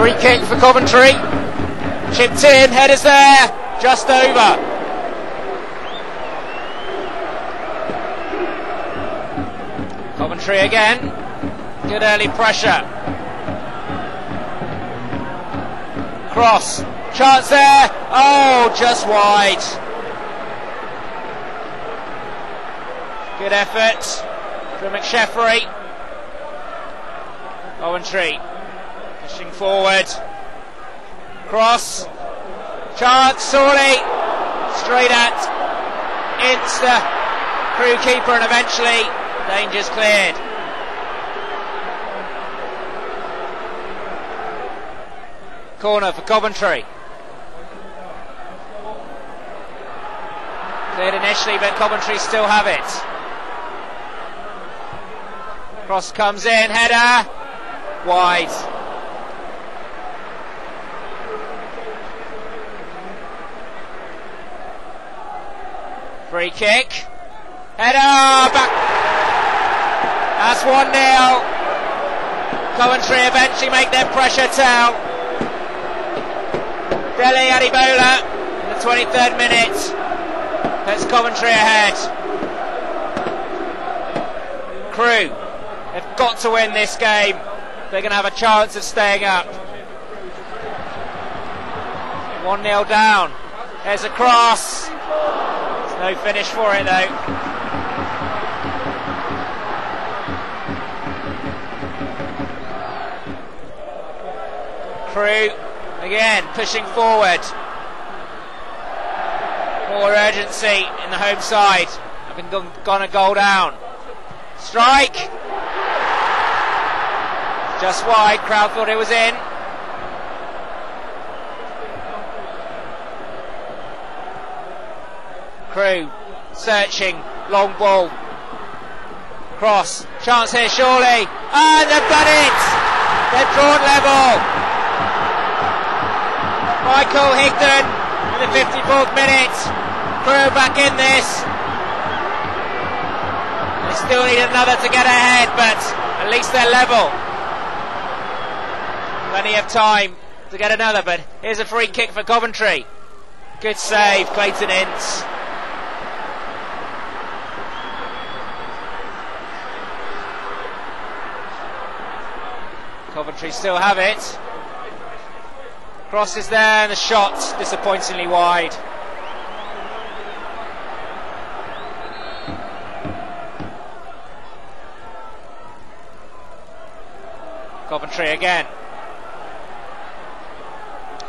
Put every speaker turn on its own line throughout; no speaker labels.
Free kick for Coventry. Chipped in, headers there, just over. Coventry again. Good early pressure. Cross. Chance there. Oh, just wide. Good effort from McSheffrey. Coventry pushing forward. Cross. Chance, Sawley. Straight at Insta. Crewe keeper and eventually danger's cleared. Corner for Coventry. Cleared initially, but Coventry still have it. Cross comes in, header, wide. Free kick, header, back. That's 1 0. Coventry eventually make their pressure tell. Dele Adebola in the 23rd minute puts Coventry ahead. Crewe have got to win this game. They're going to have a chance of staying up. 1 0 down. There's a cross. No finish for it though. Crewe again pushing forward. More urgency in the home side. Having gone, gone a goal down. Strike. Just wide. Crowd thought it was in. Crewe searching. Long ball. Cross. Chance here, surely. And they've done it. They've drawn level. Michael Higdon in the 54th minute. Crewe back in this. They still need another to get ahead, but at least they're level. Plenty of time to get another, but here's a free kick for Coventry. Good save, Clayton Ince. Coventry still have it. Cross is there and the shot disappointingly wide. Coventry again.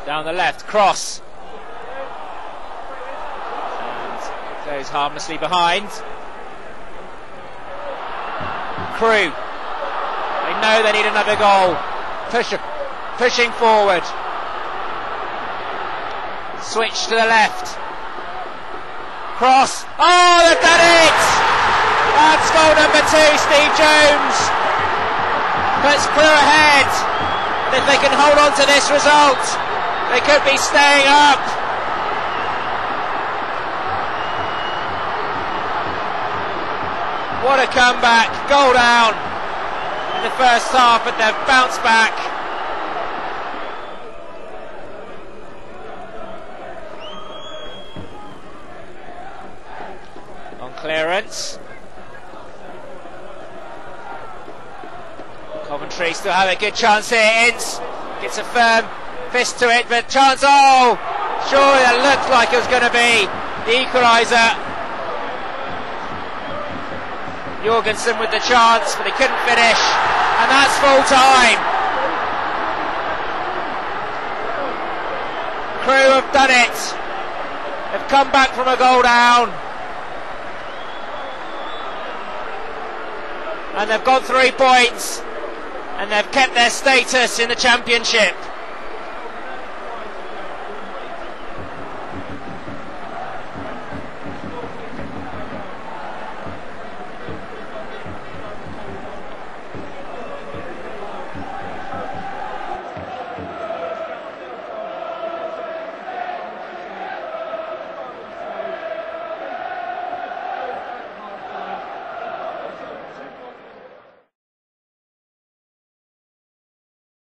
Down the left, cross. And goes harmlessly behind. Crewe. They know they need another goal. Push, pushing forward. Switch to the left. Cross. Oh, they've done it! That's goal number two, Steve Jones. Puts clear ahead. If they can hold on to this result, they could be staying up. What a comeback. Goal down in the first half, but they've bounced back. On clearance. Coventry still have a good chance here. Ince gets a firm fist to it, but chance. Oh, sure, it looked like it was going to be the equaliser. Jorgensen with the chance, but he couldn't finish, and that's full time. Crewe have done it. They've come back from a goal down. And they've got three points. And they've kept their status in the championship.